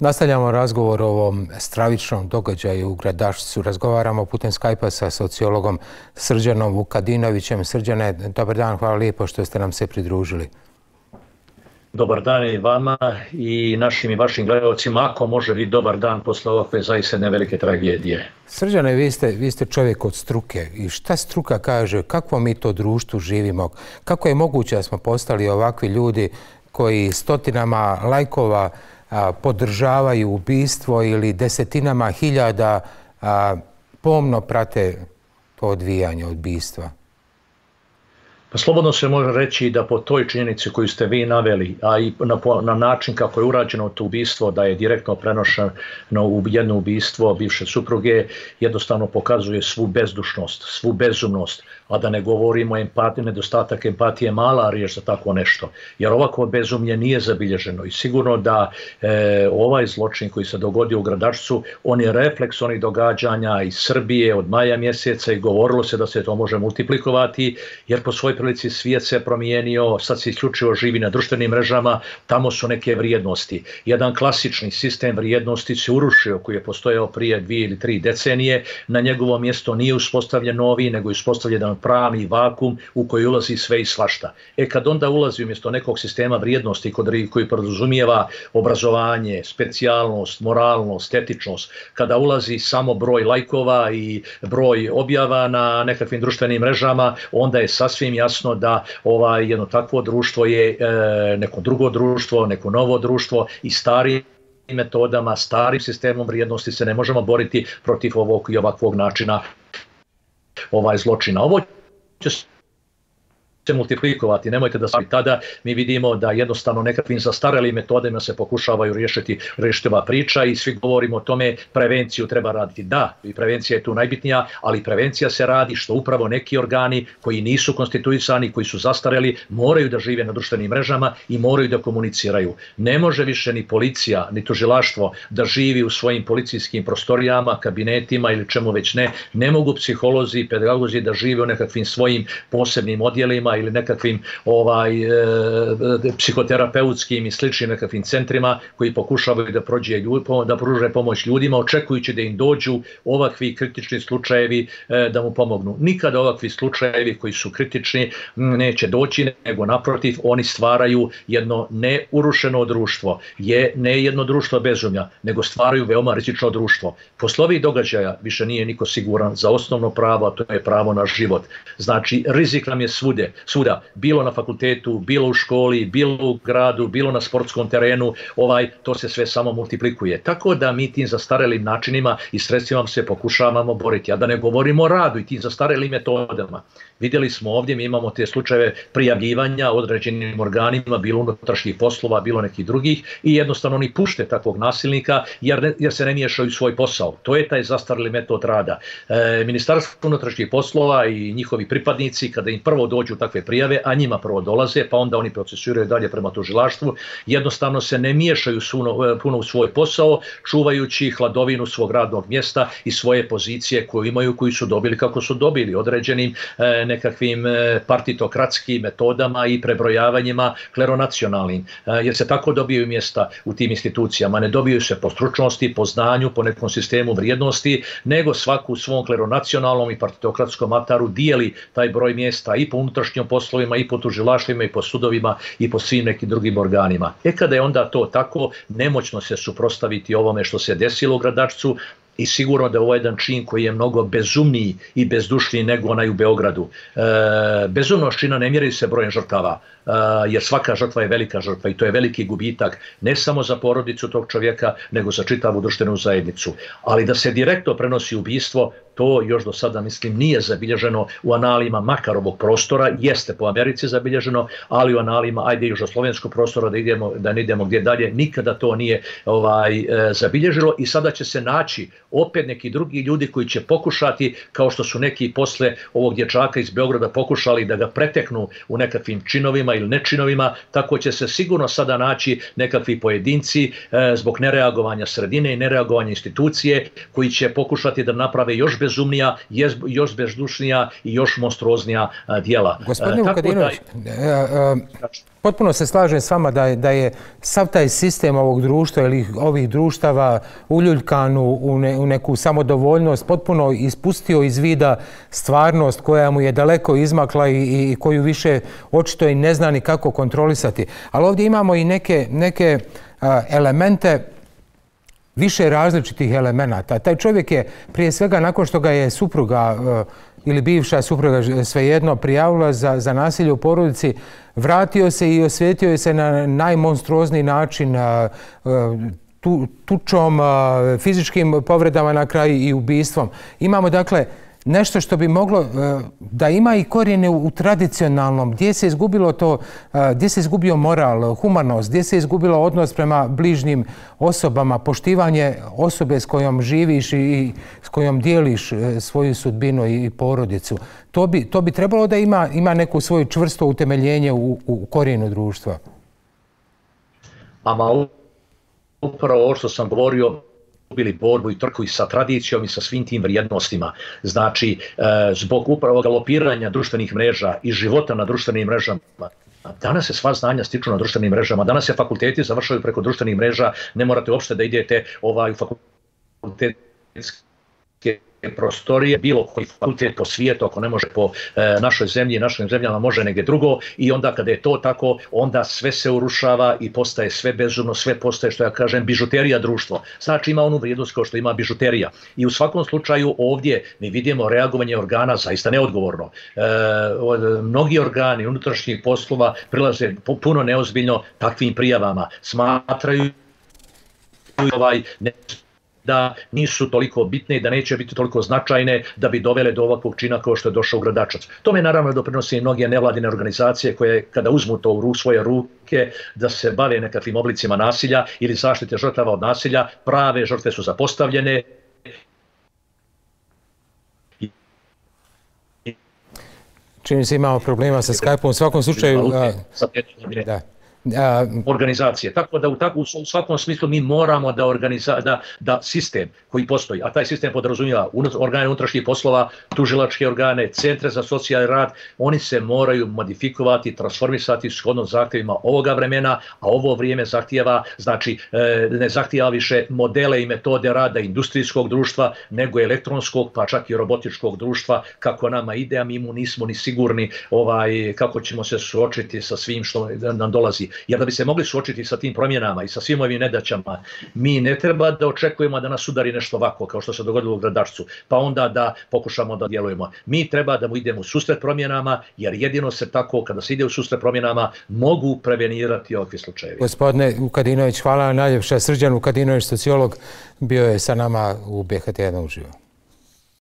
Nastavljamo razgovor o ovom stravičnom događaju u Gradašcu. Razgovaramo putem Skype-a sa sociologom Srđanom Vukadinovićem. Srđane, dobar dan, hvala lijepo što ste nam se pridružili. Dobar dan i vama i našim i vašim gledalcima, ako može biti dobar dan posle ovakve zaista nevelike tragedije. Srđane, vi ste, vi ste čovjek od struke i šta struka kaže, kakvo mi to društvu živimo, kako je moguće da smo postali ovakvi ljudi koji stotinama lajkova podržavaju ubistvo ili desetinama hiljada pomno prate to odvijanje ubistva? Slobodno se može reći da po toj činjenici koju ste vi naveli, a i na, na način kako je urađeno to ubistvo, da je direktno prenošeno u jedno ubistvo bivše supruge, jednostavno pokazuje svu bezdušnost, svu bezumnost, a da ne govorimo empatiji, nedostatak empatije mala riječ za tako nešto. Jer ovako bezumlje nije zabilježeno i sigurno da e, ovaj zločin koji se dogodio u Gradačcu, on je refleks onih događanja iz Srbije od maja mjeseca i govorilo se da se to može multiplikovati, jer po svojoj prilici svijet se promijenio, sad se isključivo živi na društvenim mrežama, tamo su neke vrijednosti. Jedan klasični sistem vrijednosti se urušio koji je postojao prije dvije ili tri decenije, na njegovo mjesto nije uspostavljen novi, nego je uspostavljen jedan pravni vakum u koji ulazi sve i svašta. E kad onda ulazi umjesto nekog sistema vrijednosti koji podrazumijeva obrazovanje, specijalnost, moralnost, etičnost, kada ulazi samo broj lajkova i broj objava na nekakvim društvenim mrežama, onda je sasvim jasno da ovaj jedno takvo društvo je e, neko drugo društvo, neko novo društvo i stari metodama, starim sistemom vrijednosti se ne možemo boriti protiv ovog i ovakvog načina ovaj zločina. Ovo će se multiplikovati, nemojte da svi tada mi vidimo da jednostavno nekakvim zastarelim metodama se pokušavaju riješiti rešteva priča i svi govorimo o tome prevenciju treba raditi. Da, i prevencija je tu najbitnija, ali prevencija se radi što upravo neki organi koji nisu konstituisani, koji su zastareli, moraju da žive na društvenim mrežama i moraju da komuniciraju. Ne može više ni policija, ni tužilaštvo da živi u svojim policijskim prostorijama, kabinetima ili čemu već ne. Ne mogu psiholozi i pedagozi da žive u nekakvim svojim posebnim odjelima ili nekakvim ovaj e, psihoterapeutskim i sličnim nekakvim centrima koji pokušavaju da prođe da pruže pomoć ljudima očekujući da im dođu ovakvi kritični slučajevi e, da mu pomognu. Nikada ovakvi slučajevi koji su kritični neće doći, nego naprotiv oni stvaraju jedno neurušeno društvo. Je ne jedno društvo bezumlja, nego stvaraju veoma rizično društvo. Posle ovih događaja više nije niko siguran za osnovno pravo, a to je pravo na život. Znači, rizik nam je svude svuda, bilo na fakultetu, bilo u školi, bilo u gradu, bilo na sportskom terenu, ovaj to se sve samo multiplikuje. Tako da mi tim zastarelim načinima i sredstvima se pokušavamo boriti, a da ne govorimo o radu i tim zastarelim metodama. Vidjeli smo ovdje, mi imamo te slučajeve prijavljivanja određenim organima, bilo unutrašnjih poslova, bilo nekih drugih i jednostavno oni pušte takvog nasilnika jer, ne, jer se ne miješaju svoj posao. To je taj zastarili metod rada. E, Ministarstvo unutrašnjih poslova i njihovi pripadnici, kada im prvo dođu takve prijave, a njima prvo dolaze, pa onda oni procesuiraju dalje prema tužilaštvu, jednostavno se ne miješaju e, puno u svoj posao, čuvajući hladovinu svog radnog mjesta i svoje pozicije koju imaju, koji su dobili kako su dobili određenim e, nekakvim e, partitokratskim metodama i prebrojavanjima kleronacionalnim, jer se tako dobiju mjesta u tim institucijama. Ne dobiju se po stručnosti, po znanju, po nekom sistemu vrijednosti, nego svaku svom kleronacionalnom i partitokratskom ataru dijeli taj broj mjesta i po unutrašnjim poslovima, i po tužilaštvima, i po sudovima, i po svim nekim drugim organima. E kada je onda to tako, nemoćno se suprostaviti ovome što se desilo u Gradačcu, i sigurno da je ovo jedan čin koji je mnogo bezumniji i bezdušniji nego onaj u Beogradu. E, bezumnost čina ne mjeri se brojem žrtava, e, jer svaka žrtva je velika žrtva i to je veliki gubitak ne samo za porodicu tog čovjeka, nego za čitavu društvenu zajednicu. Ali da se direktno prenosi ubistvo, to još do sada mislim nije zabilježeno u analima makar ovog prostora, jeste po Americi zabilježeno, ali u analima ajde još do slovenskog prostora da idemo da ne idemo gdje dalje, nikada to nije ovaj e, zabilježilo. I sada će se naći opet neki drugi ljudi koji će pokušati kao što su neki posle ovog dječaka iz Beograda pokušali da ga preteknu u nekakvim činovima ili nečinovima, tako će se sigurno sada naći nekakvi pojedinci e, zbog nereagovanja sredine i nereagovanja institucije koji će pokušati da naprave još bezumnija, još bezdušnija i još monstruoznija dijela. Gospodine Vukadinović, potpuno se slažem s vama da je, da je sav taj sistem ovog društva ili ovih društava uljuljkan u, u neku samodovoljnost, potpuno ispustio iz vida stvarnost koja mu je daleko izmakla i, i koju više očito i ne zna ni kako kontrolisati. Ali ovdje imamo i neke, neke elemente više različitih elemenata. Taj čovjek je prije svega nakon što ga je supruga ili bivša supruga svejedno prijavila za, za nasilje u porodici, vratio se i osvijetio se na najmonstruozniji način tučom, fizičkim povredama na kraju i ubistvom. Imamo dakle nešto što bi moglo e, da ima i korijene u tradicionalnom, gdje se izgubilo to, e, gdje se izgubio moral, humanost, gdje se izgubilo odnos prema bližnjim osobama, poštivanje osobe s kojom živiš i s kojom dijeliš e, svoju sudbinu i porodicu. To bi, to bi trebalo da ima, ima neku svoju čvrsto utemeljenje u, u korijenu društva. Ama upravo ovo što sam govorio, bili borbu i trku i sa tradicijom i sa svim tim vrijednostima. Znači, e, zbog upravo galopiranja društvenih mreža i života na društvenim mrežama, Danas se sva znanja stiču na društvenim mrežama, danas se fakulteti završaju preko društvenih mreža, ne morate uopšte da idete ovaj, u fakultetske prostorije, bilo koji fakultet po svijetu, ako ne može po e, našoj zemlji, našim zemljama može negdje drugo i onda kada je to tako, onda sve se urušava i postaje sve bezumno, sve postaje, što ja kažem, bižuterija društvo. Znači ima onu vrijednost kao što ima bižuterija. I u svakom slučaju ovdje mi vidimo reagovanje organa zaista neodgovorno. E, mnogi organi unutrašnjih poslova prilaze puno neozbiljno takvim prijavama. Smatraju ovaj ne da nisu toliko bitne i da neće biti toliko značajne da bi dovele do ovakvog čina kao što je došao u Gradačac. To me naravno doprinosi i mnoge nevladine organizacije koje kada uzmu to u svoje ruke da se bave nekakvim oblicima nasilja ili zaštite žrtava od nasilja, prave žrtve su zapostavljene, Čini se imamo problema sa Skype-om. U svakom slučaju... Da organizacije. Tako da u, tako, svakom smislu mi moramo da, organiza, da, da sistem koji postoji, a taj sistem podrazumijeva organe unutrašnjih poslova, tužilačke organe, centre za socijalni rad, oni se moraju modifikovati, transformisati shodno zahtjevima ovoga vremena, a ovo vrijeme zahtjeva, znači e, ne zahtjeva više modele i metode rada industrijskog društva, nego elektronskog, pa čak i robotičkog društva, kako nama ide, a mi mu nismo ni sigurni ovaj, kako ćemo se suočiti sa svim što nam dolazi. Jer da bi se mogli suočiti sa tim promjenama i sa svim ovim nedaćama, mi ne treba da očekujemo da nas udari nešto ovako, kao što se dogodilo u gradačcu, pa onda da pokušamo da djelujemo. Mi treba da mu idemo u susret promjenama, jer jedino se tako, kada se ide u susret promjenama, mogu prevenirati ovakvi slučajevi. Gospodine Ukadinović, hvala najljepša. Srđan Ukadinović, sociolog, bio je sa nama u BHT1 uživo.